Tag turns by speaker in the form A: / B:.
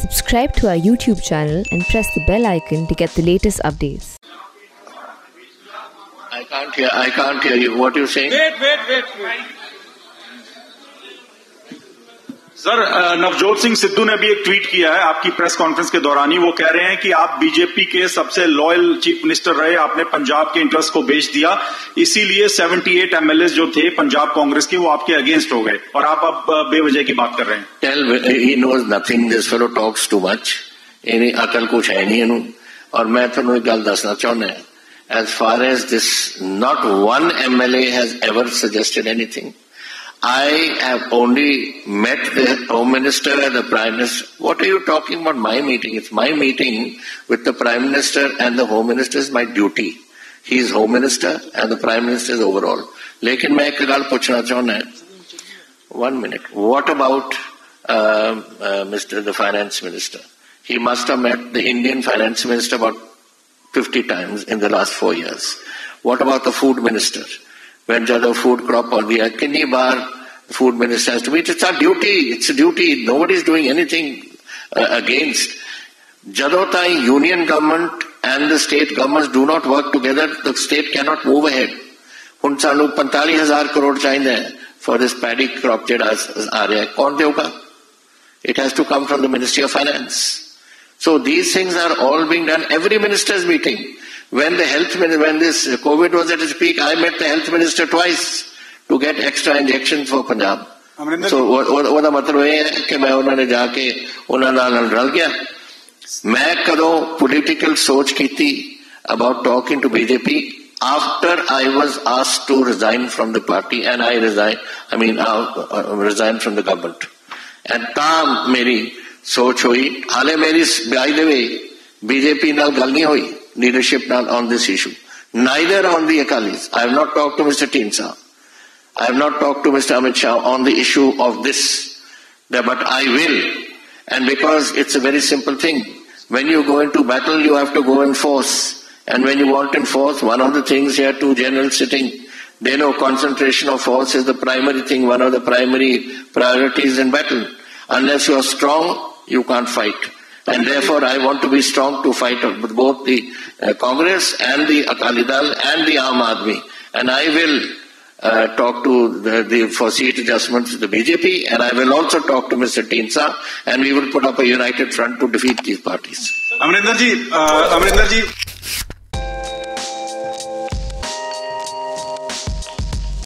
A: Subscribe to our YouTube channel and press the bell icon to get the latest updates.
B: I can't hear, I can't hear you. What are you saying?
C: Wait, wait, wait, wait. Sir अ, नवजोत सिंह सिद्धू ने भी एक tweet किया है आपकी press conference के दौरान ही वो कह रहे हैं कि आप बीजेपी के सबसे लॉयल चीफ मिनिस्टर रहे आपने पंजाब के इंटरेस्ट को बेच दिया इसीलिए 78 एमएलए जो थे पंजाब कांग्रेस के वो आपके अगेंस्ट हो गए और आप अब अ, बेवजह की बात कर रहे हैं
B: Tell he knows nothing. This fellow talks too much. ਇਹਨੀ ਅਕਲ ਕੁਛ ਹੈ ਨਹੀਂ ਇਹਨੂੰ ਔਰ ਮੈਂ ਤੁਹਾਨੂੰ ਇੱਕ ਗੱਲ ਦੱਸਣਾ ਚਾਹੁੰਦਾ as far as this not one MLA has ever suggested anything. I have only met the Home Minister and the Prime Minister. What are you talking about my meeting? It's my meeting with the Prime Minister and the Home Minister is my duty. He is Home Minister and the Prime Minister is overall. लेकिन मैं एक गल पूछना चाहना है one minute what about the the Finance Minister? He must have met the Indian finance minister 50 times in the last four years. What about the food minister? when there's food crop or we are kidney bar, food minister has to meet. It's our duty. It's a duty. Nobody is doing anything uh, against. Jadotai union government and the state governments do not work together. The state cannot move ahead. Hunsanu Pantali Hazar crore China for this paddy crop as area. It has to come from the Ministry of Finance. So these things are all being done. Every minister's meeting. when the health min- when this covid was at its peak i met the health minister twice to get extra injections for punjab
C: Amarinder
B: ਸੋ ਉਹ- ਉਹ- ਉਹਦਾ ਮਤਲਬ ਇਹ ਹੈ ਕਿ ਮੈਂ ਉਹਨਾਂ ਨੇ ਜਾ ਕੇ ਉਹਨਾਂ ਨਾਲ ਰਲ ਗਿਆ ਮੈਂ ਕਦੋਂ ਪੋਲੀਟੀਕਲ ਸੋਚ ਕੀਤੀ about talking to BJP after I was asked to resign from the party and I resigned, I mean, uh, uh, resigned from the government. And ਤਾਂ ਮੇਰੀ ਸੋਚ ਹੋਈ ਹਾਲੇ ਮੇਰੀ by the way BJP ਨਾਲ ਗੱਲ ਨਹੀਂ ਹੋਈ leadership ਨਾਲ on this issue. Neither on the Akalis. I have not talked to Mr. Dhindsa. I have not talked to Mr. Amit Shah on the issue of this, but I will. And because it's a very simple thing. When you go into battle, you have to go in force. And when you want in force, one of the things here, two generals sitting, they know concentration of force is the primary thing, one of the primary priorities in battle. Unless you are strong, you can't fight. And therefore, I want to be strong to fight with both the uh, Congress and the Akali Dal and the Aam Aadmi. And I will uh, talk to the, the, for seat adjustments to the BJP, and I will also talk to Mr. Dhindsa, and we will put up a united front to defeat these parties.
C: Amrinder ji, uh, Amrinder ji.